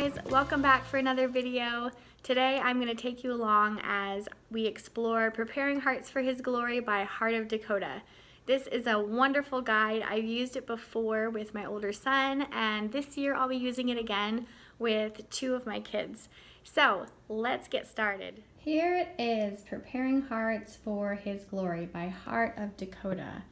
guys, welcome back for another video. Today I'm going to take you along as we explore Preparing Hearts for His Glory by Heart of Dakota. This is a wonderful guide. I've used it before with my older son and this year I'll be using it again with two of my kids. So let's get started. Here it is, Preparing Hearts for His Glory by Heart of Dakota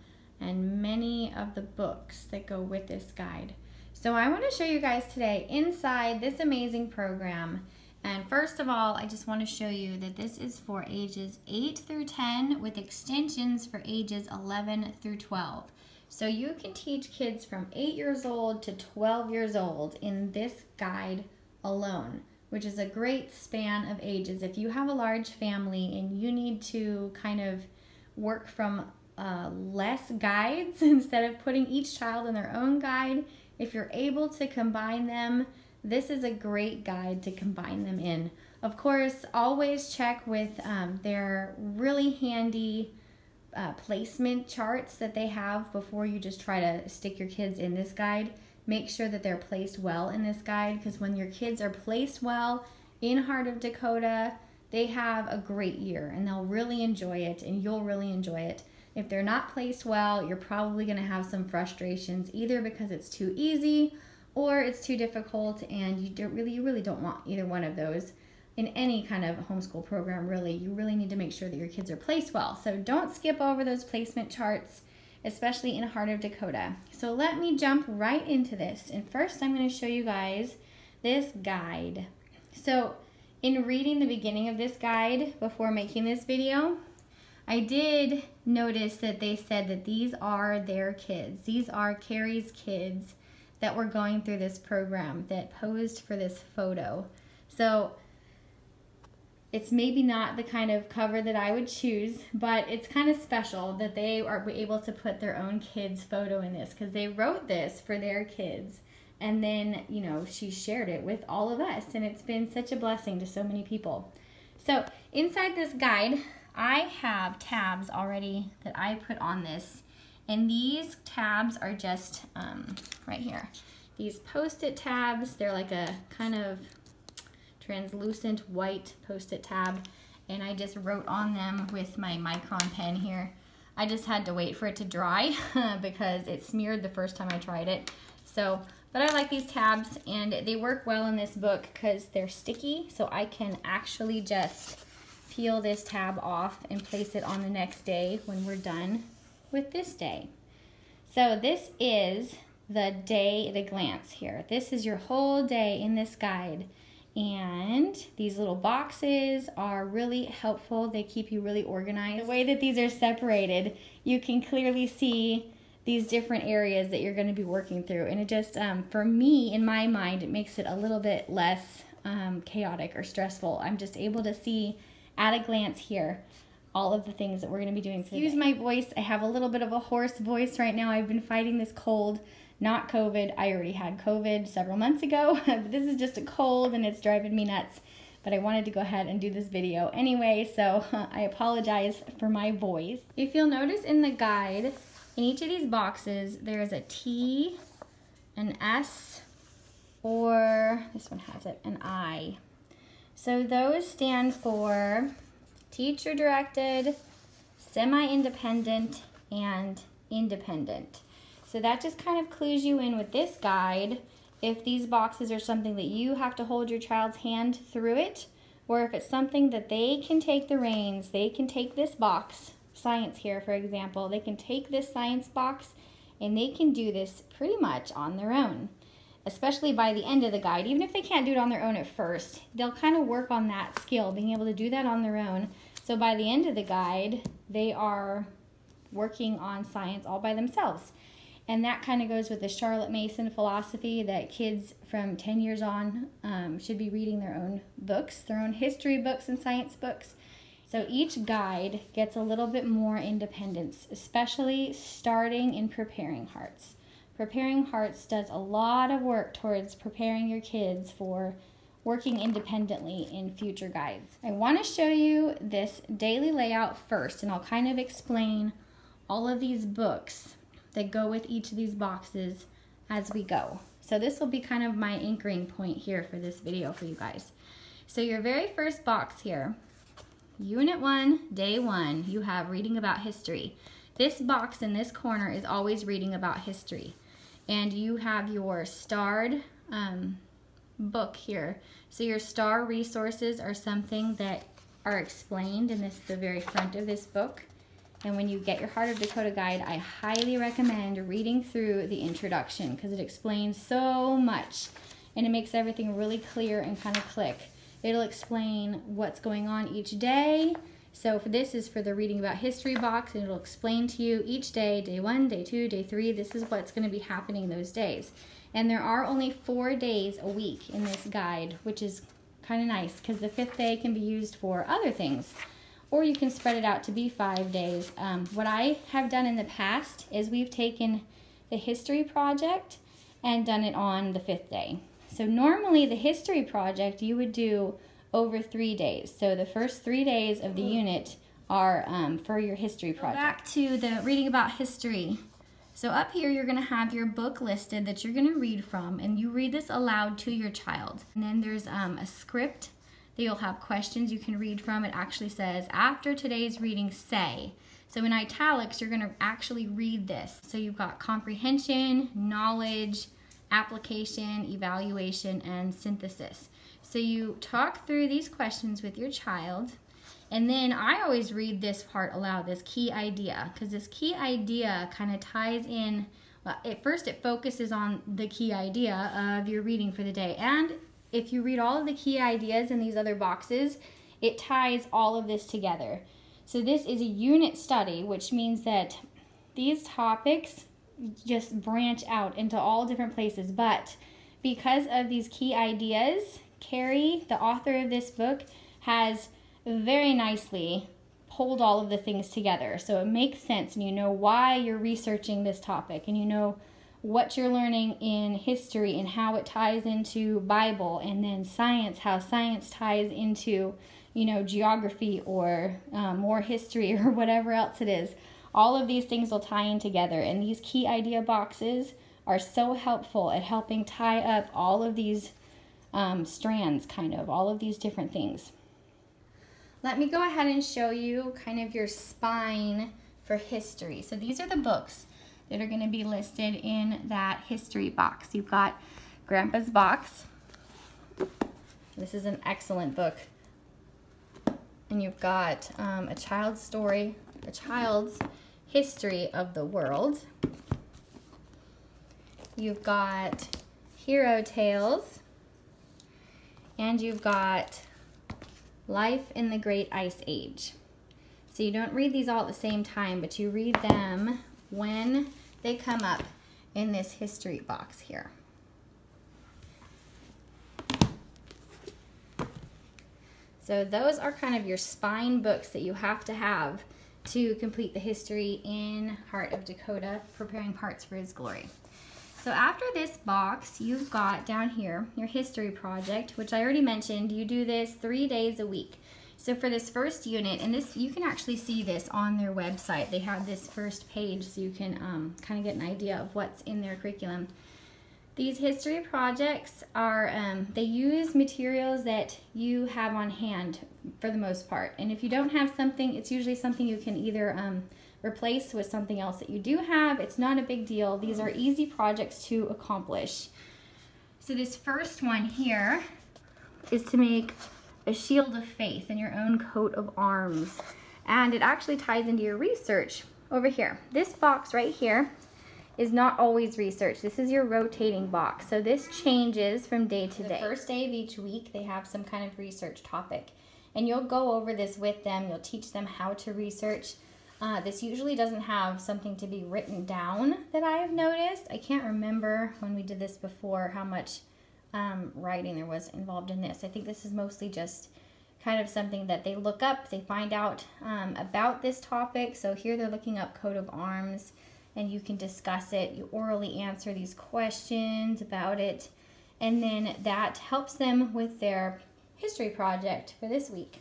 and many of the books that go with this guide. So I want to show you guys today inside this amazing program. And first of all, I just want to show you that this is for ages 8 through 10 with extensions for ages 11 through 12. So you can teach kids from 8 years old to 12 years old in this guide alone, which is a great span of ages. If you have a large family and you need to kind of work from uh, less guides instead of putting each child in their own guide, if you're able to combine them, this is a great guide to combine them in. Of course, always check with um, their really handy uh, placement charts that they have before you just try to stick your kids in this guide. Make sure that they're placed well in this guide because when your kids are placed well in Heart of Dakota, they have a great year and they'll really enjoy it and you'll really enjoy it. If they're not placed well, you're probably going to have some frustrations either because it's too easy or it's too difficult and you don't really you really don't want either one of those in any kind of homeschool program really. You really need to make sure that your kids are placed well. So don't skip over those placement charts especially in Heart of Dakota. So let me jump right into this. And first I'm going to show you guys this guide. So in reading the beginning of this guide before making this video, I did notice that they said that these are their kids. These are Carrie's kids that were going through this program that posed for this photo. So it's maybe not the kind of cover that I would choose, but it's kind of special that they are able to put their own kids' photo in this because they wrote this for their kids. And then, you know, she shared it with all of us, and it's been such a blessing to so many people. So, inside this guide, I have tabs already that I put on this and these tabs are just um, right here. These post-it tabs, they're like a kind of translucent white post-it tab and I just wrote on them with my micron pen here. I just had to wait for it to dry because it smeared the first time I tried it. So, but I like these tabs and they work well in this book because they're sticky so I can actually just peel this tab off and place it on the next day when we're done with this day. So this is the day at a glance here. This is your whole day in this guide. And these little boxes are really helpful. They keep you really organized. The way that these are separated, you can clearly see these different areas that you're going to be working through. And it just, um, for me, in my mind, it makes it a little bit less um, chaotic or stressful. I'm just able to see at a glance here all of the things that we're going to be doing. Excuse my voice. I have a little bit of a hoarse voice right now. I've been fighting this cold, not COVID. I already had COVID several months ago, but this is just a cold and it's driving me nuts. But I wanted to go ahead and do this video anyway, so I apologize for my voice. If you'll notice in the guide, in each of these boxes, there is a T, an S, or this one has it, an I. So those stand for teacher directed, semi-independent, and independent. So that just kind of clues you in with this guide if these boxes are something that you have to hold your child's hand through it, or if it's something that they can take the reins, they can take this box, science here for example, they can take this science box and they can do this pretty much on their own especially by the end of the guide. Even if they can't do it on their own at first, they'll kind of work on that skill, being able to do that on their own. So by the end of the guide, they are working on science all by themselves. And that kind of goes with the Charlotte Mason philosophy that kids from 10 years on um, should be reading their own books, their own history books and science books. So each guide gets a little bit more independence, especially starting in preparing hearts. Preparing Hearts does a lot of work towards preparing your kids for working independently in future guides. I want to show you this daily layout first and I'll kind of explain all of these books that go with each of these boxes as we go. So this will be kind of my anchoring point here for this video for you guys. So your very first box here, Unit 1, Day 1, you have reading about history. This box in this corner is always reading about history. And you have your starred um, book here. So your star resources are something that are explained in this the very front of this book. And when you get your Heart of Dakota guide, I highly recommend reading through the introduction because it explains so much and it makes everything really clear and kind of click. It'll explain what's going on each day. So for this is for the reading about history box and it'll explain to you each day, day one, day two, day three, this is what's gonna be happening those days. And there are only four days a week in this guide, which is kind of nice because the fifth day can be used for other things or you can spread it out to be five days. Um, what I have done in the past is we've taken the history project and done it on the fifth day. So normally the history project you would do over three days. So the first three days of the unit are um, for your history project. Back to the reading about history. So up here you're going to have your book listed that you're going to read from and you read this aloud to your child. And then there's um, a script that You'll have questions you can read from. It actually says, after today's reading, say. So in italics, you're going to actually read this. So you've got comprehension, knowledge, application, evaluation, and synthesis. So you talk through these questions with your child. And then I always read this part aloud, this key idea, because this key idea kind of ties in. Well, at first, it focuses on the key idea of your reading for the day. And if you read all of the key ideas in these other boxes, it ties all of this together. So this is a unit study, which means that these topics just branch out into all different places. But because of these key ideas, Carrie, the author of this book, has very nicely pulled all of the things together. So it makes sense and you know why you're researching this topic and you know what you're learning in history and how it ties into Bible, and then science, how science ties into, you know, geography or um, more history or whatever else it is. All of these things will tie in together, and these key idea boxes are so helpful at helping tie up all of these um, strands, kind of, all of these different things. Let me go ahead and show you kind of your spine for history. So these are the books that are going to be listed in that history box. You've got Grandpa's Box. This is an excellent book. And you've got um, a child's story, a child's history of the world. You've got Hero Tales. And you've got Life in the Great Ice Age. So you don't read these all at the same time, but you read them when they come up in this history box here. So those are kind of your spine books that you have to have to complete the history in Heart of Dakota, preparing hearts for his glory. So after this box, you've got down here your history project, which I already mentioned. You do this three days a week. So for this first unit, and this you can actually see this on their website. They have this first page so you can um, kind of get an idea of what's in their curriculum. These history projects are, um, they use materials that you have on hand for the most part. And if you don't have something, it's usually something you can either um, replace with something else that you do have. It's not a big deal. These are easy projects to accomplish. So this first one here is to make a shield of faith and your own coat of arms. And it actually ties into your research over here. This box right here is not always research. This is your rotating box. So this changes from day to day. The first day of each week, they have some kind of research topic. And you'll go over this with them. You'll teach them how to research. Uh, this usually doesn't have something to be written down that I have noticed. I can't remember when we did this before how much um, writing there was involved in this. I think this is mostly just kind of something that they look up, they find out um, about this topic. So here they're looking up coat of arms and you can discuss it. You orally answer these questions about it. And then that helps them with their history project for this week.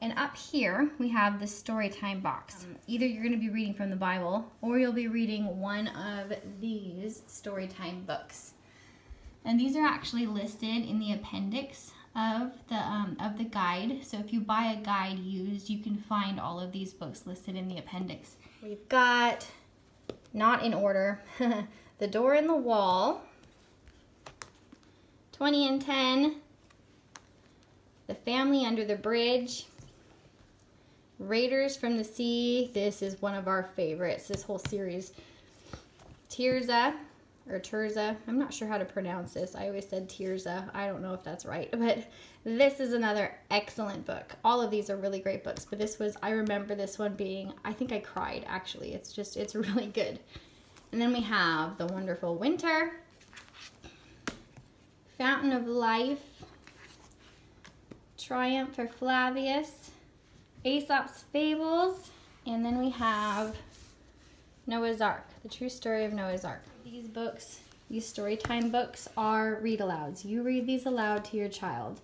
And up here, we have the story time box. Um, either you're going to be reading from the Bible or you'll be reading one of these story time books. And these are actually listed in the appendix of the um, of the guide. So if you buy a guide used, you can find all of these books listed in the appendix. We've got, not in order, The Door in the Wall, 20 and 10, The Family Under the Bridge, Raiders from the Sea. This is one of our favorites, this whole series. Tirza or Tirzah. I'm not sure how to pronounce this. I always said Tirza. I don't know if that's right, but this is another excellent book. All of these are really great books, but this was, I remember this one being, I think I cried actually. It's just, it's really good. And then we have The Wonderful Winter, Fountain of Life, Triumph for Flavius, Aesop's Fables, and then we have Noah's Ark, The True Story of Noah's Ark. These books, these storytime books are read alouds. You read these aloud to your child.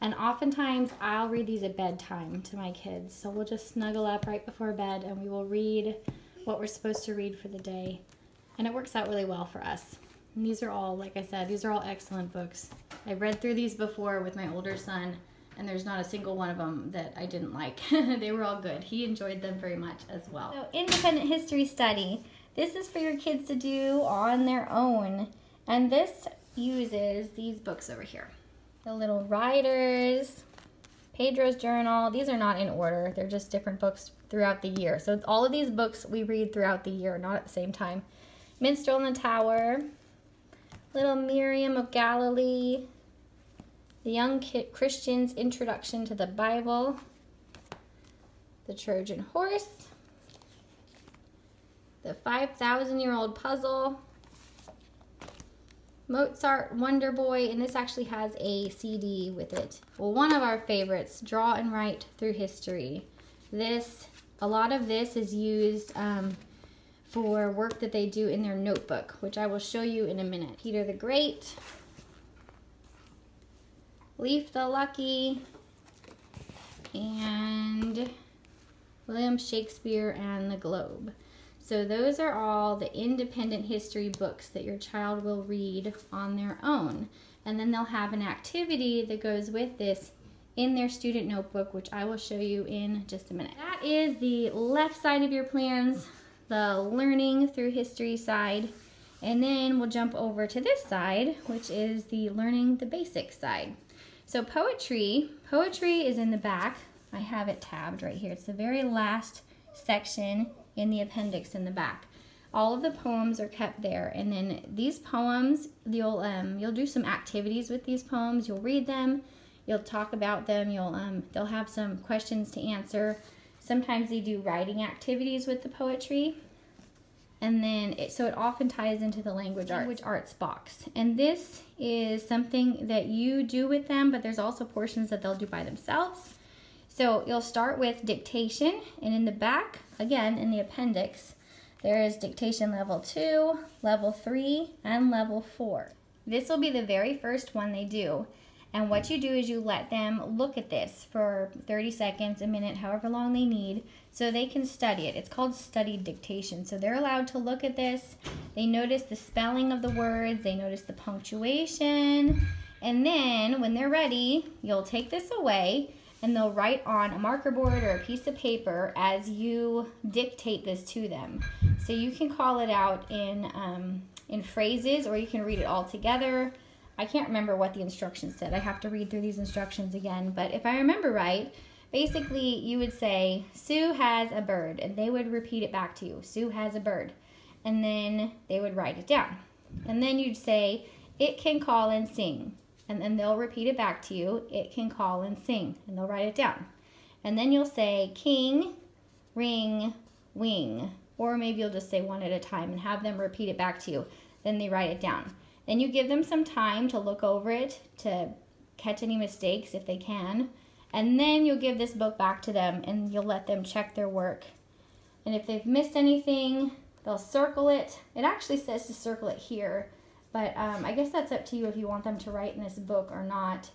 And oftentimes I'll read these at bedtime to my kids. So we'll just snuggle up right before bed and we will read what we're supposed to read for the day. And it works out really well for us. And these are all, like I said, these are all excellent books. I've read through these before with my older son and there's not a single one of them that I didn't like. they were all good. He enjoyed them very much as well. So independent history study. This is for your kids to do on their own. And this uses these books over here. The Little Riders, Pedro's Journal. These are not in order. They're just different books throughout the year. So all of these books we read throughout the year, not at the same time. Minstrel in the Tower, Little Miriam of Galilee, the Young Christian's Introduction to the Bible, The Trojan Horse, The 5,000 Year Old Puzzle, Mozart Wonder Boy, and this actually has a CD with it. Well, one of our favorites, Draw and Write Through History. This, a lot of this is used um, for work that they do in their notebook, which I will show you in a minute. Peter the Great, Leif the Lucky, and William Shakespeare and the Globe. So those are all the independent history books that your child will read on their own. And then they'll have an activity that goes with this in their student notebook, which I will show you in just a minute. That is the left side of your plans, the learning through history side. And then we'll jump over to this side, which is the learning the basics side. So poetry, poetry is in the back. I have it tabbed right here. It's the very last section in the appendix in the back. All of the poems are kept there, and then these poems, you'll um, you'll do some activities with these poems. You'll read them, you'll talk about them. You'll um, they'll have some questions to answer. Sometimes they do writing activities with the poetry, and then it, so it often ties into the language arts. language arts box. And this is something that you do with them, but there's also portions that they'll do by themselves. So you'll start with dictation, and in the back, again, in the appendix, there is dictation level two, level three, and level four. This will be the very first one they do. And what you do is you let them look at this for 30 seconds, a minute, however long they need, so they can study it. It's called studied dictation. So they're allowed to look at this. They notice the spelling of the words, they notice the punctuation, and then when they're ready, you'll take this away and they'll write on a marker board or a piece of paper as you dictate this to them. So you can call it out in, um, in phrases or you can read it all together I can't remember what the instructions said. I have to read through these instructions again. But if I remember right, basically you would say, Sue has a bird. And they would repeat it back to you. Sue has a bird. And then they would write it down. And then you'd say, it can call and sing. And then they'll repeat it back to you. It can call and sing. And they'll write it down. And then you'll say, king, ring, wing. Or maybe you'll just say one at a time and have them repeat it back to you. Then they write it down. Then you give them some time to look over it, to catch any mistakes if they can. And then you'll give this book back to them and you'll let them check their work. And if they've missed anything, they'll circle it. It actually says to circle it here, but um, I guess that's up to you if you want them to write in this book or not.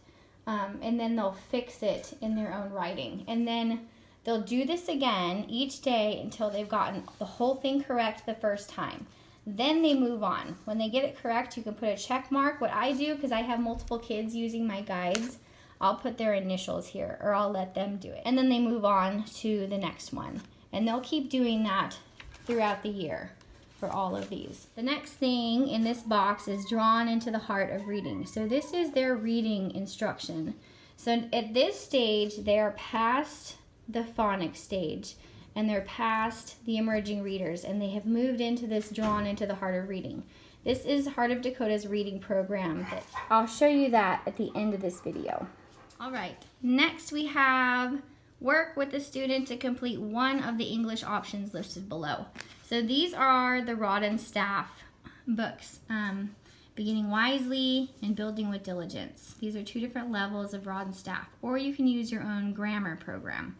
Um, and then they'll fix it in their own writing. And then they'll do this again each day until they've gotten the whole thing correct the first time. Then they move on. When they get it correct, you can put a check mark. What I do, because I have multiple kids using my guides, I'll put their initials here or I'll let them do it. And then they move on to the next one. And they'll keep doing that throughout the year for all of these. The next thing in this box is drawn into the heart of reading. So this is their reading instruction. So at this stage, they're past the phonics stage and they're past the emerging readers and they have moved into this drawn into the heart of reading. This is Heart of Dakota's reading program. I'll show you that at the end of this video. All right, next we have work with the student to complete one of the English options listed below. So these are the Rod and Staff books, um, Beginning Wisely and Building with Diligence. These are two different levels of Rod and Staff, or you can use your own grammar program.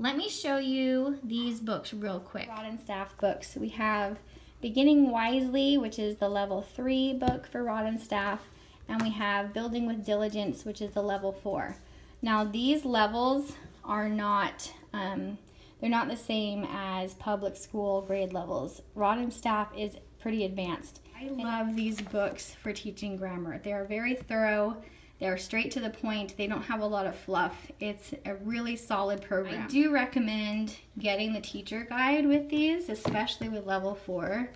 Let me show you these books real quick. Rod and Staff books. We have Beginning Wisely, which is the level three book for Rod and Staff, and we have Building with Diligence, which is the level four. Now these levels are not, um, they're not the same as public school grade levels. Rod and Staff is pretty advanced. I love these books for teaching grammar. They are very thorough they're straight to the point. They don't have a lot of fluff. It's a really solid program. I do recommend getting the teacher guide with these, especially with level four,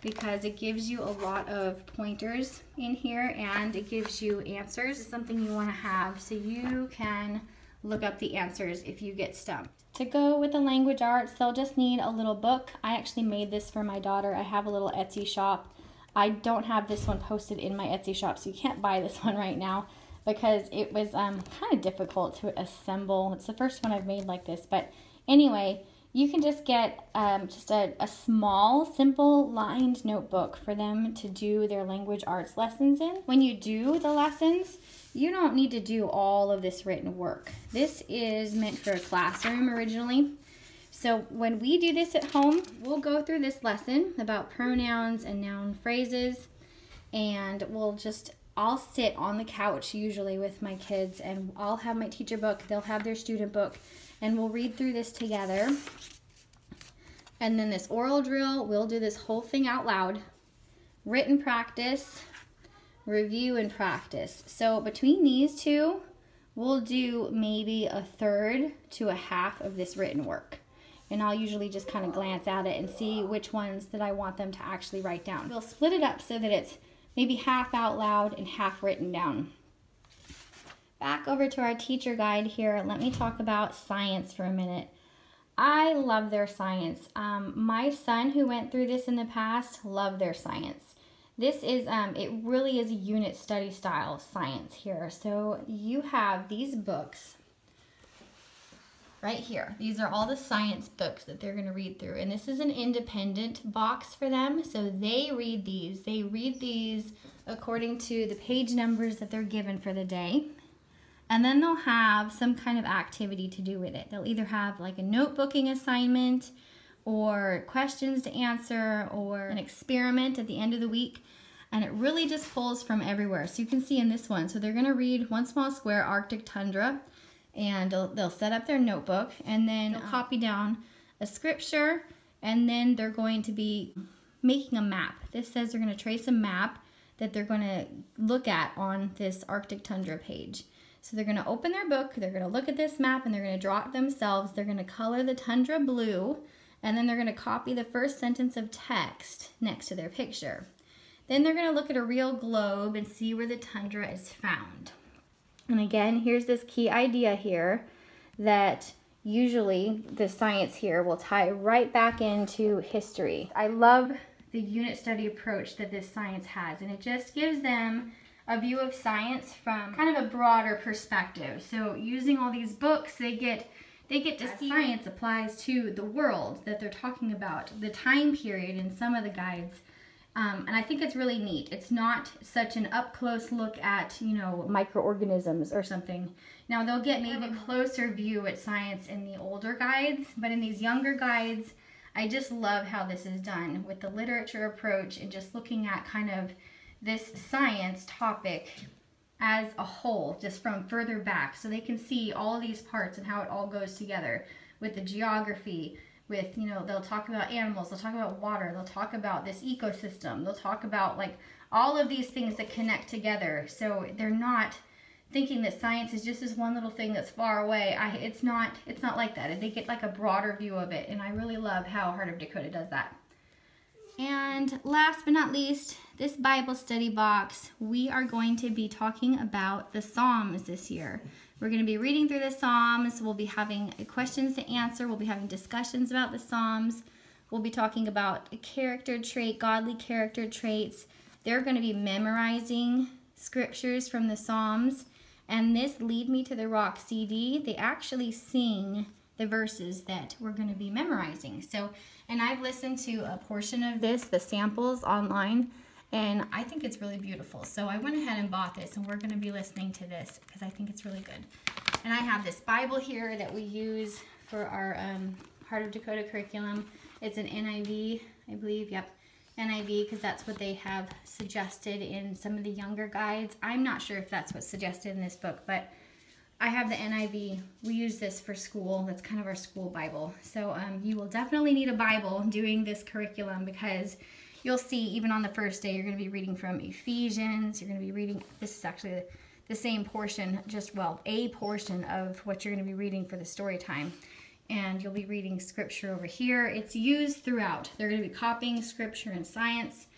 because it gives you a lot of pointers in here and it gives you answers. It's something you want to have so you can look up the answers if you get stumped. To go with the language arts, they'll just need a little book. I actually made this for my daughter. I have a little Etsy shop. I don't have this one posted in my Etsy shop, so you can't buy this one right now because it was um, kind of difficult to assemble. It's the first one I've made like this, but anyway, you can just get um, just a, a small, simple lined notebook for them to do their language arts lessons in. When you do the lessons, you don't need to do all of this written work. This is meant for a classroom originally. So when we do this at home, we'll go through this lesson about pronouns and noun phrases and we'll just I'll sit on the couch usually with my kids and I'll have my teacher book, they'll have their student book, and we'll read through this together. And then this oral drill, we'll do this whole thing out loud. Written practice, review and practice. So between these two, we'll do maybe a third to a half of this written work. And I'll usually just kind of glance at it and see which ones that I want them to actually write down. We'll split it up so that it's maybe half out loud and half written down. Back over to our teacher guide here, let me talk about science for a minute. I love their science. Um, my son who went through this in the past loved their science. This is, um, it really is a unit study style science here. So you have these books right here. These are all the science books that they're going to read through. And this is an independent box for them. So they read these. They read these according to the page numbers that they're given for the day. And then they'll have some kind of activity to do with it. They'll either have like a notebooking assignment or questions to answer or an experiment at the end of the week. And it really just pulls from everywhere. So you can see in this one, so they're gonna read One Small Square, Arctic Tundra and they'll set up their notebook and then they'll copy down a scripture and then they're going to be making a map. This says they're going to trace a map that they're going to look at on this Arctic Tundra page. So they're going to open their book, they're going to look at this map and they're going to draw it themselves. They're going to color the tundra blue and then they're going to copy the first sentence of text next to their picture. Then they're going to look at a real globe and see where the tundra is found. And again, here's this key idea here that usually the science here will tie right back into history. I love the unit study approach that this science has, and it just gives them a view of science from kind of a broader perspective. So using all these books, they get they get to see science applies to the world that they're talking about, the time period in some of the guides um, and I think it's really neat. It's not such an up close look at, you know, microorganisms or something. Now they'll get maybe a closer view at science in the older guides, but in these younger guides, I just love how this is done with the literature approach and just looking at kind of this science topic as a whole, just from further back, so they can see all these parts and how it all goes together with the geography, with, you know, they'll talk about animals, they'll talk about water, they'll talk about this ecosystem, they'll talk about like all of these things that connect together. So they're not thinking that science is just this one little thing that's far away. I, it's not it's not like that. They get like a broader view of it, and I really love how Heart of Dakota does that. And last but not least, this Bible study box, we are going to be talking about the Psalms this year. We're going to be reading through the Psalms. We'll be having questions to answer. We'll be having discussions about the Psalms. We'll be talking about a character trait, godly character traits. They're going to be memorizing scriptures from the Psalms. And this Lead Me to the Rock CD, they actually sing the verses that we're going to be memorizing. So, and I've listened to a portion of this, the samples online, and I think it's really beautiful. So I went ahead and bought this, and we're going to be listening to this because I think it's really good. And I have this Bible here that we use for our um, Heart of Dakota curriculum. It's an NIV, I believe. Yep. NIV because that's what they have suggested in some of the younger guides. I'm not sure if that's what's suggested in this book, but I have the NIV. We use this for school. That's kind of our school Bible. So um, you will definitely need a Bible doing this curriculum because you'll see even on the first day you're going to be reading from Ephesians. You're going to be reading, this is actually the, same portion, just well, a portion of what you're going to be reading for the story time and you'll be reading scripture over here. It's used throughout. They're going to be copying scripture and science.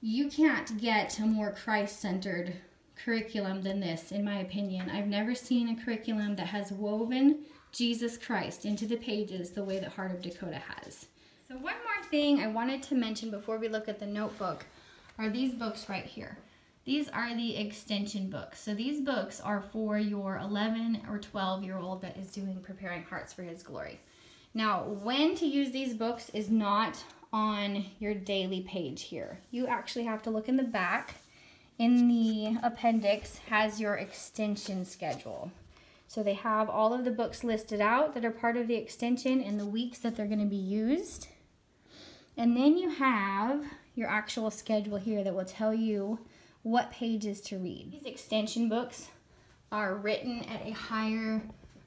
You can't get a more Christ-centered curriculum than this, in my opinion. I've never seen a curriculum that has woven Jesus Christ into the pages the way that Heart of Dakota has. So one more thing I wanted to mention before we look at the notebook are these books right here. These are the extension books. So these books are for your 11 or 12 year old that is doing Preparing Hearts for His Glory. Now, when to use these books is not on your daily page here. You actually have to look in the back. In the appendix has your extension schedule. So they have all of the books listed out that are part of the extension and the weeks that they're going to be used. And then you have your actual schedule here that will tell you what pages to read. These extension books are written at a higher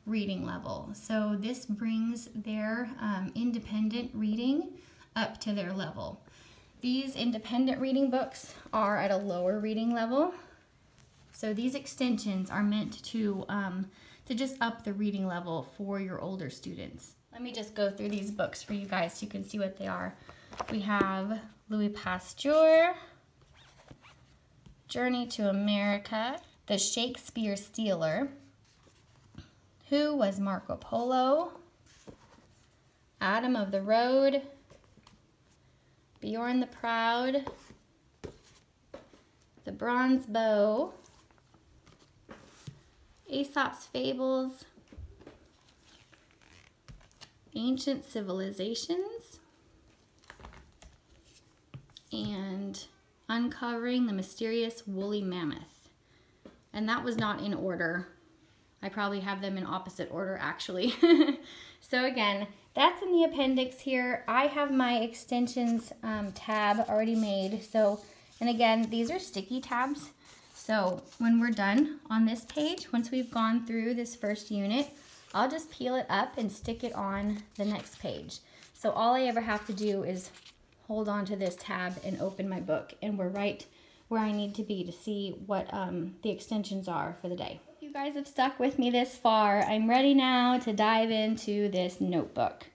reading level. So this brings their um, independent reading up to their level. These independent reading books are at a lower reading level. So these extensions are meant to, um, to just up the reading level for your older students. Let me just go through these books for you guys so you can see what they are. We have Louis Pasteur, Journey to America, The Shakespeare Stealer, Who was Marco Polo, Adam of the Road, Bjorn the Proud, The Bronze Bow, Aesop's Fables, Ancient Civilizations, and uncovering the mysterious woolly mammoth. And that was not in order. I probably have them in opposite order actually. so again, that's in the appendix here. I have my extensions um, tab already made. So, and again, these are sticky tabs. So when we're done on this page, once we've gone through this first unit, I'll just peel it up and stick it on the next page. So all I ever have to do is hold on to this tab and open my book and we're right where I need to be to see what um, the extensions are for the day. You guys have stuck with me this far. I'm ready now to dive into this notebook.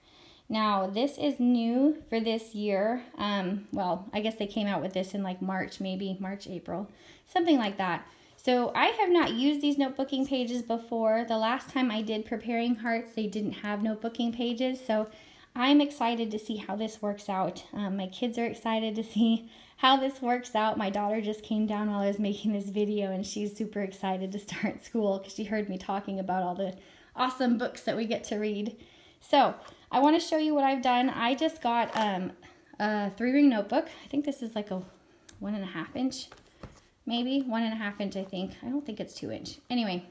Now, this is new for this year. Um, well, I guess they came out with this in like March, maybe March, April, something like that. So I have not used these notebooking pages before. The last time I did Preparing Hearts, they didn't have notebooking pages. So I'm excited to see how this works out. Um, my kids are excited to see how this works out. My daughter just came down while I was making this video and she's super excited to start school because she heard me talking about all the awesome books that we get to read. So I want to show you what I've done. I just got um, a three ring notebook. I think this is like a one and a half inch, maybe one and a half inch, I think. I don't think it's two inch. Anyway,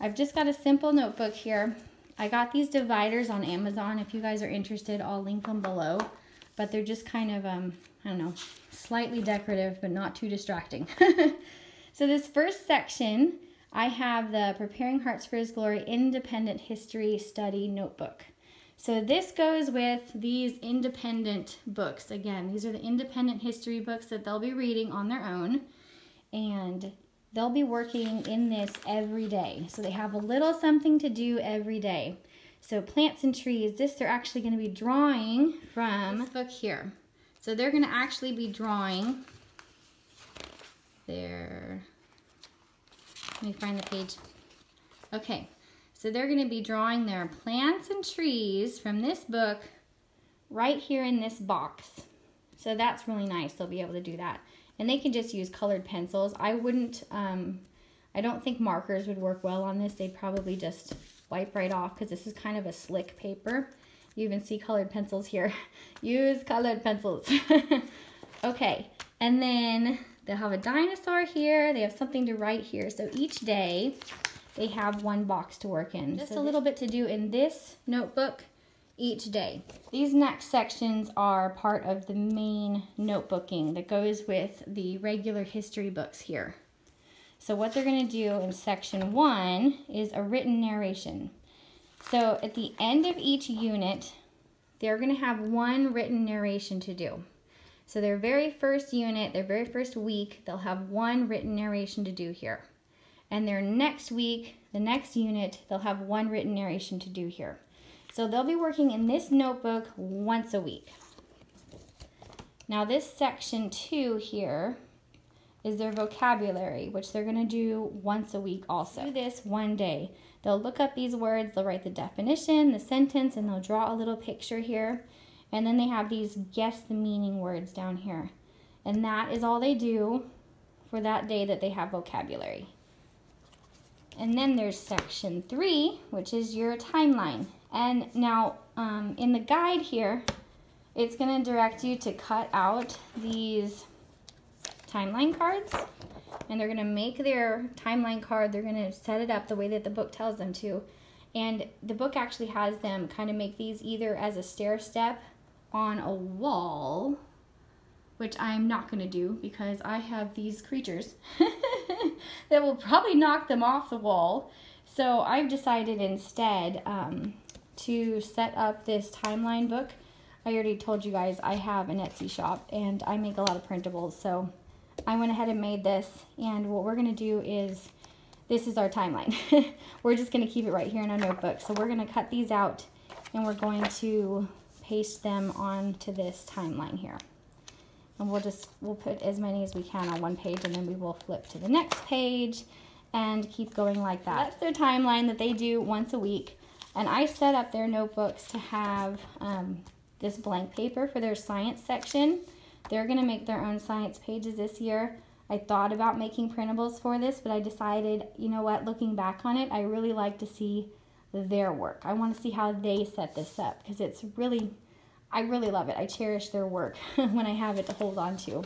I've just got a simple notebook here. I got these dividers on Amazon. If you guys are interested, I'll link them below. But they're just kind of, um, I don't know, slightly decorative, but not too distracting. so this first section, I have the Preparing Hearts for His Glory Independent History Study Notebook. So this goes with these independent books. Again, these are the independent history books that they'll be reading on their own. And they'll be working in this every day. So they have a little something to do every day. So plants and trees, this they're actually going to be drawing from this book here. So they're going to actually be drawing their, let me find the page. Okay, so they're going to be drawing their plants and trees from this book right here in this box. So that's really nice. They'll be able to do that. And they can just use colored pencils. I wouldn't, um, I don't think markers would work well on this. They'd probably just wipe right off because this is kind of a slick paper. You even see colored pencils here. use colored pencils. okay, and then they'll have a dinosaur here. They have something to write here. So each day they have one box to work in. Just a little bit to do in this notebook each day. These next sections are part of the main notebooking that goes with the regular history books here. So what they're going to do in section one is a written narration. So at the end of each unit, they're going to have one written narration to do. So their very first unit, their very first week, they'll have one written narration to do here. And their next week, the next unit, they'll have one written narration to do here. So they'll be working in this notebook once a week. Now this section two here is their vocabulary, which they're gonna do once a week also. Do this one day. They'll look up these words, they'll write the definition, the sentence, and they'll draw a little picture here. And then they have these guess the meaning words down here. And that is all they do for that day that they have vocabulary. And then there's section three, which is your timeline. And now um, in the guide here, it's gonna direct you to cut out these timeline cards and they're gonna make their timeline card, they're gonna set it up the way that the book tells them to. And the book actually has them kind of make these either as a stair step on a wall, which I'm not gonna do because I have these creatures that will probably knock them off the wall. So I've decided instead um, to set up this timeline book. I already told you guys I have an Etsy shop and I make a lot of printables. So I went ahead and made this and what we're going to do is this is our timeline. we're just going to keep it right here in our notebook. So we're going to cut these out and we're going to paste them onto this timeline here. And we'll just, we'll put as many as we can on one page and then we will flip to the next page and keep going like that. That's their timeline that they do once a week. And I set up their notebooks to have um, this blank paper for their science section. They're going to make their own science pages this year. I thought about making printables for this, but I decided, you know what, looking back on it, I really like to see their work. I want to see how they set this up because it's really, I really love it. I cherish their work when I have it to hold on to.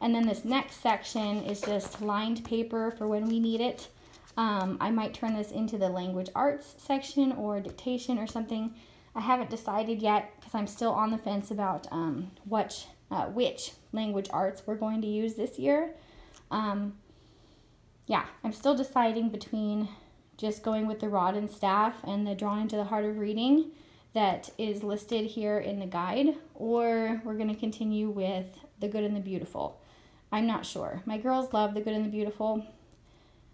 And then this next section is just lined paper for when we need it. Um, I might turn this into the language arts section or dictation or something. I haven't decided yet because I'm still on the fence about um, what, uh, which language arts we're going to use this year. Um, yeah, I'm still deciding between just going with the rod and staff and the drawn into the heart of reading that is listed here in the guide, or we're going to continue with the good and the beautiful. I'm not sure. My girls love the good and the beautiful.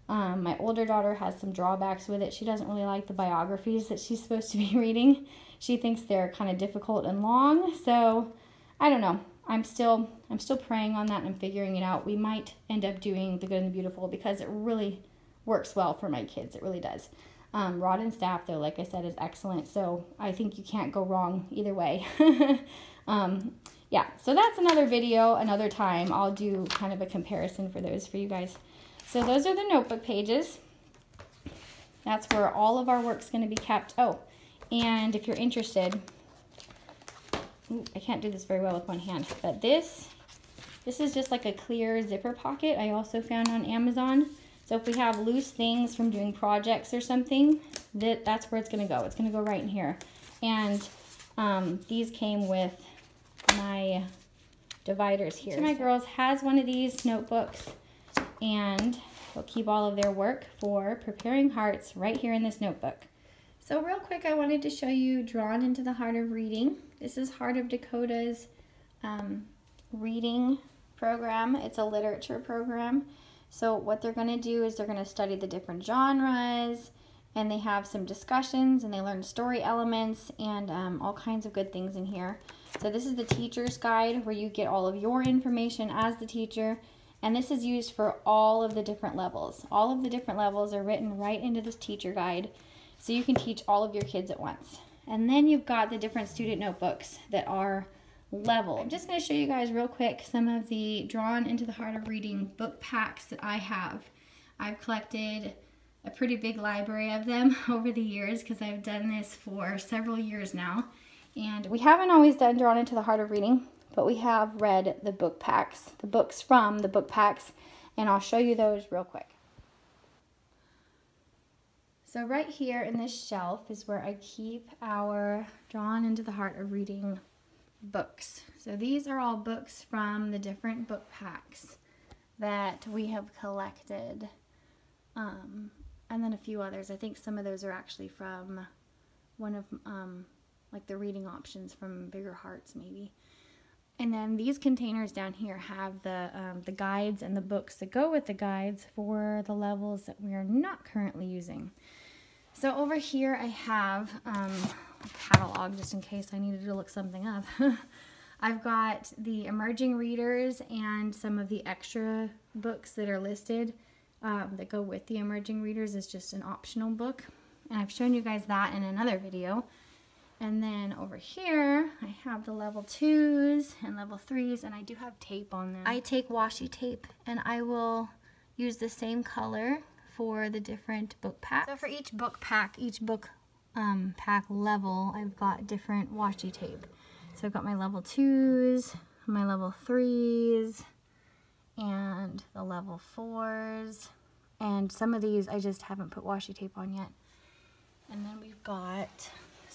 Um, my older daughter has some drawbacks with it. She doesn't really like the biographies that she's supposed to be reading. She thinks they're kind of difficult and long. So I don't know. I'm still I'm still praying on that and I'm figuring it out. We might end up doing the good and the beautiful because it really works well for my kids. It really does. Um, rod and staff, though, like I said, is excellent. So I think you can't go wrong either way. um, yeah, so that's another video, another time. I'll do kind of a comparison for those for you guys. So those are the notebook pages. That's where all of our work's going to be kept. Oh, and if you're interested, ooh, I can't do this very well with one hand, but this, this is just like a clear zipper pocket I also found on Amazon. So if we have loose things from doing projects or something, that, that's where it's going to go. It's going to go right in here. And um, these came with my dividers here. So my girls has one of these notebooks and they'll keep all of their work for preparing hearts right here in this notebook. So real quick, I wanted to show you Drawn into the Heart of Reading. This is Heart of Dakota's um, reading program. It's a literature program. So what they're going to do is they're going to study the different genres, and they have some discussions, and they learn story elements, and um, all kinds of good things in here. So this is the teacher's guide where you get all of your information as the teacher, and this is used for all of the different levels. All of the different levels are written right into this teacher guide, so you can teach all of your kids at once. And then you've got the different student notebooks that are level. I'm just going to show you guys real quick some of the Drawn into the Heart of Reading book packs that I have. I've collected a pretty big library of them over the years because I've done this for several years now. And we haven't always done Drawn into the Heart of Reading, but we have read the book packs, the books from the book packs, and I'll show you those real quick. So right here in this shelf is where I keep our Drawn into the Heart of Reading books. So these are all books from the different book packs that we have collected. Um, and then a few others. I think some of those are actually from one of um, like the reading options from Bigger Hearts maybe. And then these containers down here have the, um, the guides and the books that go with the guides for the levels that we are not currently using. So over here I have um, a catalog just in case I needed to look something up. I've got the emerging readers and some of the extra books that are listed um, that go with the emerging readers is just an optional book. And I've shown you guys that in another video. And then over here, I have the level twos and level threes, and I do have tape on them. I take washi tape, and I will use the same color for the different book packs. So for each book pack, each book um, pack level, I've got different washi tape. So I've got my level twos, my level threes, and the level fours. And some of these I just haven't put washi tape on yet. And then we've got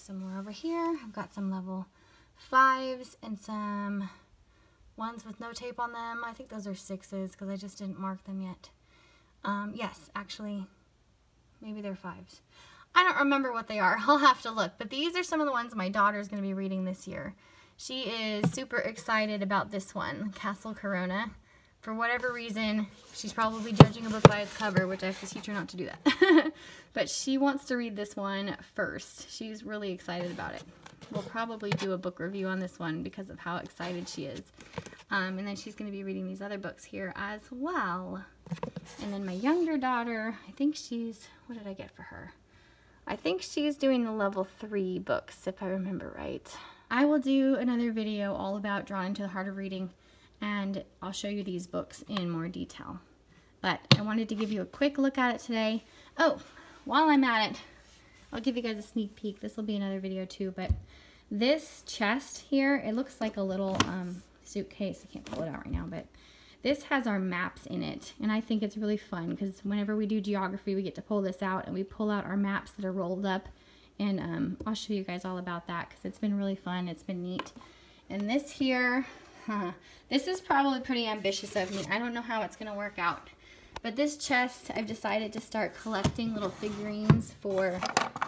some more over here. I've got some level fives and some ones with no tape on them. I think those are sixes because I just didn't mark them yet. Um, yes, actually, maybe they're fives. I don't remember what they are. I'll have to look. But these are some of the ones my daughter's going to be reading this year. She is super excited about this one, Castle Corona. For whatever reason, she's probably judging a book by its cover, which I have to teach her not to do that. but she wants to read this one first. She's really excited about it. We'll probably do a book review on this one because of how excited she is. Um, and then she's going to be reading these other books here as well. And then my younger daughter, I think she's, what did I get for her? I think she's doing the level three books, if I remember right. I will do another video all about Drawn into the Heart of Reading and I'll show you these books in more detail. But I wanted to give you a quick look at it today. Oh, while I'm at it, I'll give you guys a sneak peek. This will be another video too, but this chest here, it looks like a little um, suitcase. I can't pull it out right now, but this has our maps in it, and I think it's really fun because whenever we do geography, we get to pull this out, and we pull out our maps that are rolled up, and um, I'll show you guys all about that because it's been really fun. It's been neat. And this here, This is probably pretty ambitious of me. I don't know how it's going to work out. But this chest, I've decided to start collecting little figurines for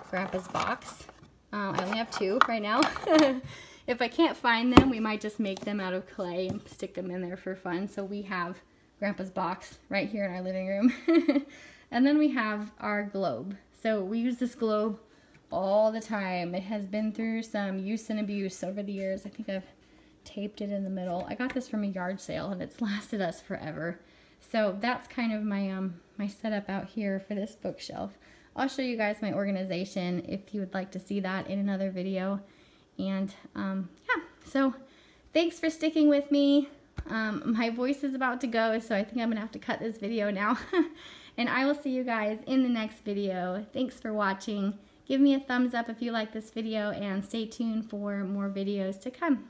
Grandpa's box. Uh, I only have two right now. if I can't find them, we might just make them out of clay and stick them in there for fun. So we have Grandpa's box right here in our living room. and then we have our globe. So we use this globe all the time. It has been through some use and abuse over the years. I think I've taped it in the middle. I got this from a yard sale and it's lasted us forever. So that's kind of my um my setup out here for this bookshelf. I'll show you guys my organization if you would like to see that in another video. And um, yeah, so thanks for sticking with me. Um, my voice is about to go, so I think I'm gonna have to cut this video now. and I will see you guys in the next video. Thanks for watching. Give me a thumbs up if you like this video and stay tuned for more videos to come.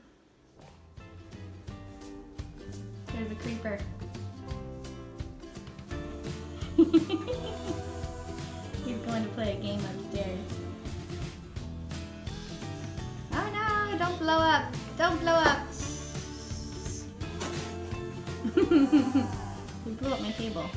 Creeper. He's going to play a game upstairs. Oh no, don't blow up. Don't blow up. he blew up my table.